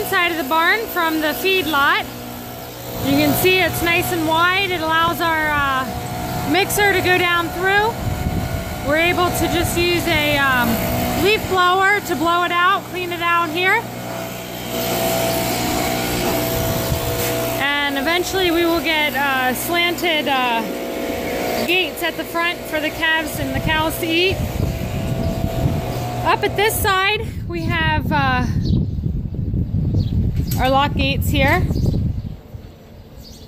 inside of the barn from the feed lot. You can see it's nice and wide. It allows our uh, mixer to go down through. We're able to just use a um, leaf blower to blow it out, clean it out here. And eventually we will get uh, slanted uh, gates at the front for the calves and the cows to eat. Up at this side, we have uh, our lock gates here.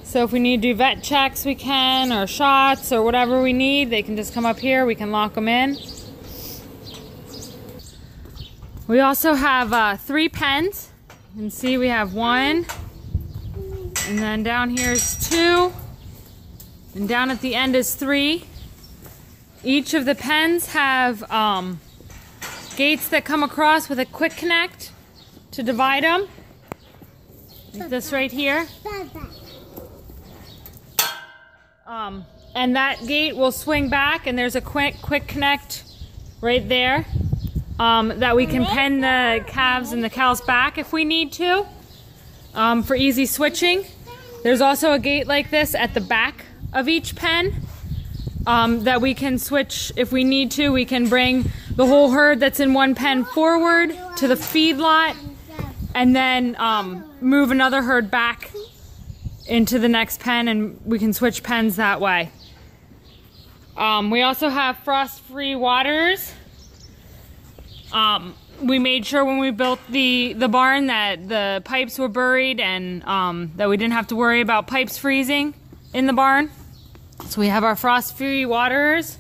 So if we need to do vet checks, we can, or shots, or whatever we need, they can just come up here. We can lock them in. We also have uh, three pens. You can see we have one, and then down here is two, and down at the end is three. Each of the pens have um, gates that come across with a quick connect to divide them. Like this right here. Um, and that gate will swing back and there's a quick quick connect right there um, that we can pen the calves and the cows back if we need to um, for easy switching. There's also a gate like this at the back of each pen um, that we can switch if we need to. We can bring the whole herd that's in one pen forward to the feed lot and then um, move another herd back into the next pen and we can switch pens that way. Um, we also have frost-free waters. Um, we made sure when we built the, the barn that the pipes were buried and um, that we didn't have to worry about pipes freezing in the barn. So we have our frost-free waters.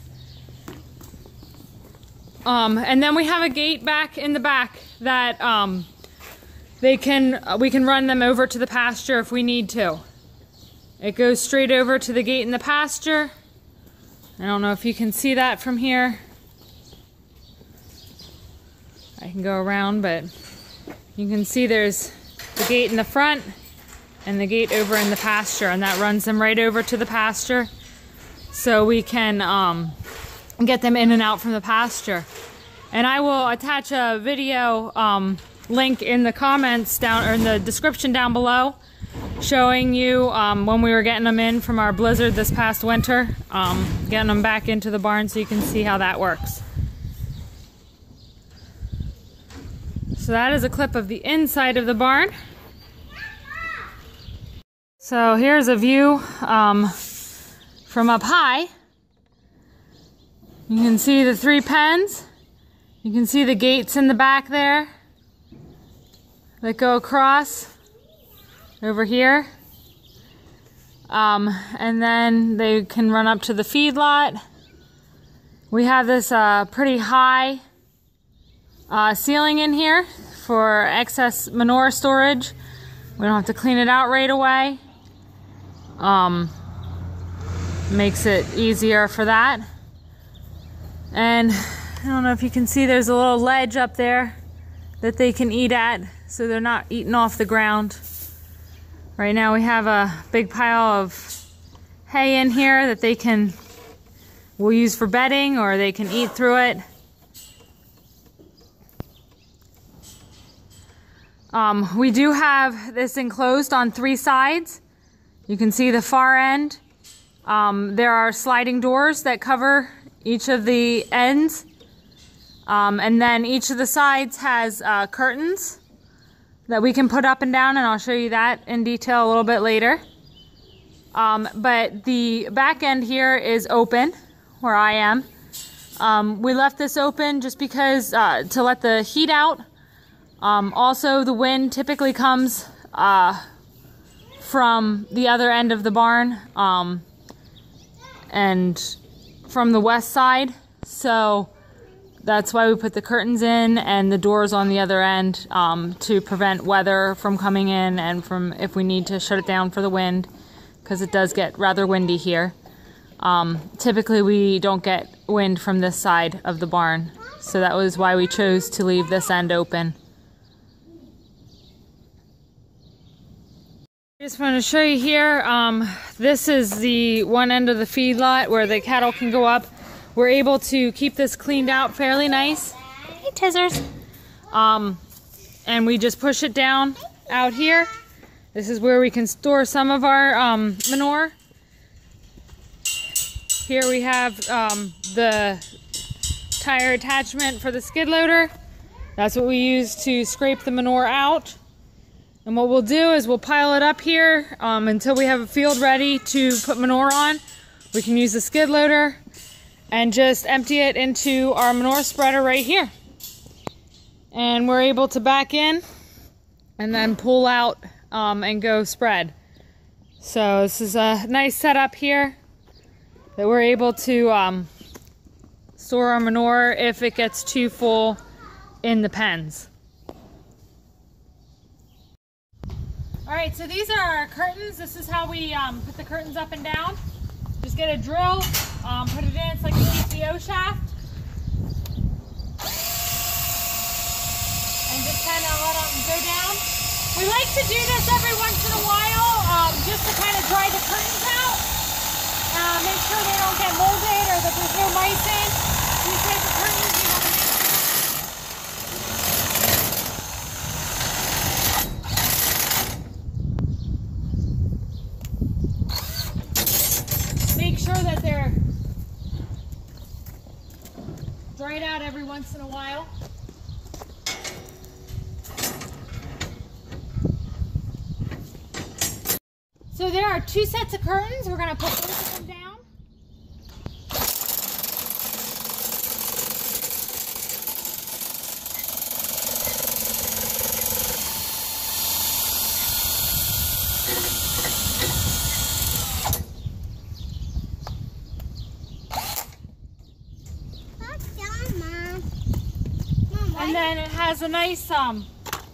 Um, and then we have a gate back in the back that um, they can uh, we can run them over to the pasture if we need to. It goes straight over to the gate in the pasture. I don't know if you can see that from here. I can go around, but you can see there's the gate in the front and the gate over in the pasture, and that runs them right over to the pasture. So we can um, get them in and out from the pasture. And I will attach a video um, link in the comments down or in the description down below showing you um, when we were getting them in from our blizzard this past winter um, getting them back into the barn so you can see how that works. So that is a clip of the inside of the barn. So here's a view um, from up high. You can see the three pens. You can see the gates in the back there that go across over here. Um, and then they can run up to the feed lot. We have this uh, pretty high uh, ceiling in here for excess manure storage. We don't have to clean it out right away. Um, makes it easier for that. And I don't know if you can see there's a little ledge up there that they can eat at so they're not eating off the ground. Right now we have a big pile of hay in here that they can, we'll use for bedding or they can eat through it. Um, we do have this enclosed on three sides. You can see the far end. Um, there are sliding doors that cover each of the ends. Um, and then each of the sides has uh, curtains that we can put up and down and I'll show you that in detail a little bit later. Um, but the back end here is open where I am. Um, we left this open just because uh, to let the heat out. Um, also the wind typically comes uh, from the other end of the barn um, and from the west side. So that's why we put the curtains in and the doors on the other end um, to prevent weather from coming in and from if we need to shut it down for the wind because it does get rather windy here. Um, typically we don't get wind from this side of the barn so that was why we chose to leave this end open. I just want to show you here, um, this is the one end of the feed lot where the cattle can go up we're able to keep this cleaned out fairly nice. Hey, Tizzers. Um, and we just push it down out here. This is where we can store some of our um, manure. Here we have um, the tire attachment for the skid loader. That's what we use to scrape the manure out. And what we'll do is we'll pile it up here um, until we have a field ready to put manure on. We can use the skid loader and just empty it into our manure spreader right here. And we're able to back in and then pull out um, and go spread. So this is a nice setup here that we're able to um, store our manure if it gets too full in the pens. All right, so these are our curtains. This is how we um, put the curtains up and down. Just get a drill, um, put it in, it's like a TPO shaft. And just kind of let them go down. We like to do this every once in a while, um, just to kind of dry the curtains out. Uh, make sure they don't get molded or that there's no mice in. These types of curtains, you want to make make sure that they're dried out every once in a while. So there are two sets of curtains. We're going to put both of them down. That's done, Mom. Mom, And then it has a nice um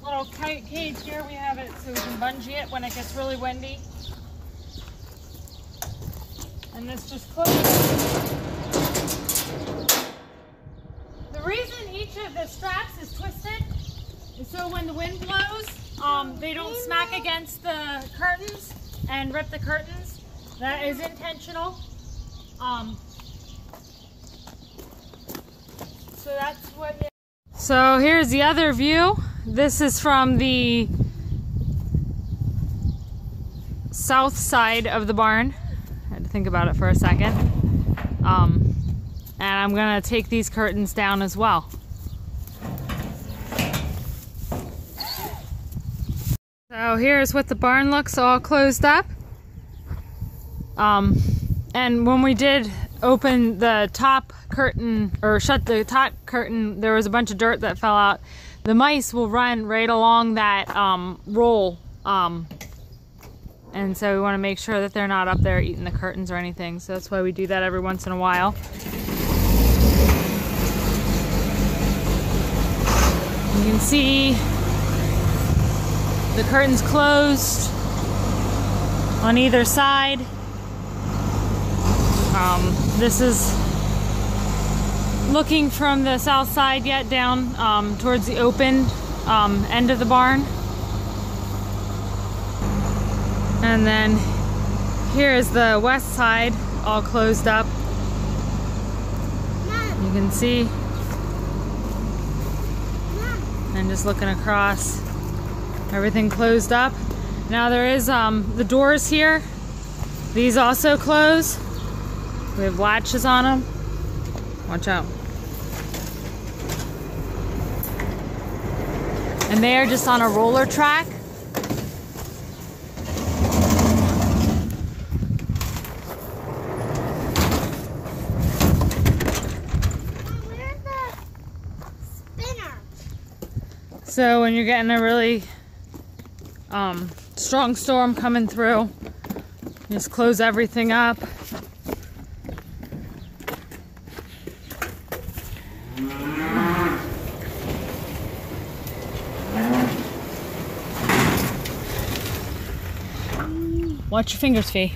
little kite cage here. We have it so we can bungee it when it gets really windy. And this just closes. The reason each of the straps is twisted is so when the wind blows, um, they don't smack against the curtains and rip the curtains. That is intentional. Um, so that's what so here's the other view. This is from the south side of the barn. I had to think about it for a second. Um, and I'm gonna take these curtains down as well. So here's what the barn looks all closed up. Um, and when we did open the top curtain or shut the top curtain, there was a bunch of dirt that fell out. The mice will run right along that um, roll. Um, and so we want to make sure that they're not up there eating the curtains or anything. So that's why we do that every once in a while. You can see the curtains closed on either side. Um, this is looking from the south side yet down um, towards the open um, end of the barn. And then here is the west side all closed up. You can see, and just looking across, everything closed up. Now there is um, the doors here. These also close. We have latches on them. Watch out. And they are just on a roller track. So when you're getting a really um, strong storm coming through, just close everything up. Watch your fingers, Fee.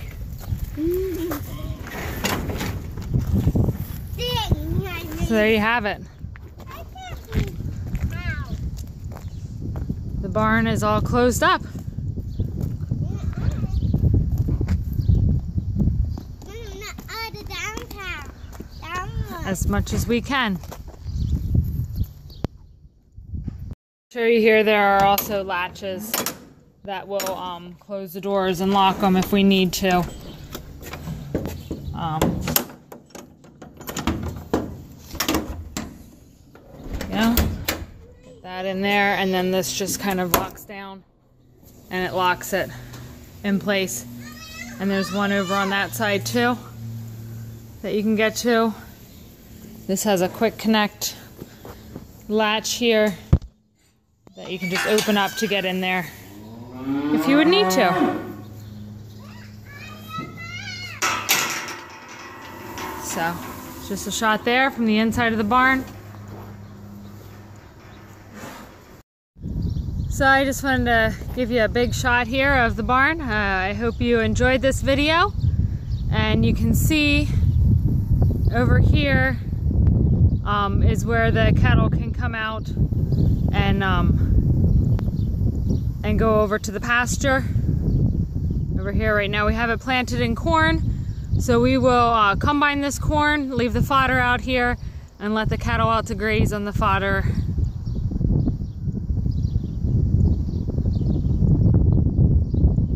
So there you have it. The barn is all closed up. As much as we can. Sure, you hear there are also latches that will um, close the doors and lock them if we need to. Um, yeah, get that in there, and then this just kind of locks down and it locks it in place. And there's one over on that side too that you can get to. This has a quick connect latch here that you can just open up to get in there if you would need to. So, just a shot there from the inside of the barn. So I just wanted to give you a big shot here of the barn. Uh, I hope you enjoyed this video. And you can see over here um, is where the cattle can come out and um, and go over to the pasture. Over here right now we have it planted in corn. So we will uh, combine this corn, leave the fodder out here, and let the cattle out to graze on the fodder.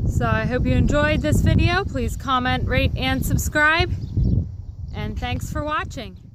So I hope you enjoyed this video. Please comment, rate, and subscribe. And thanks for watching.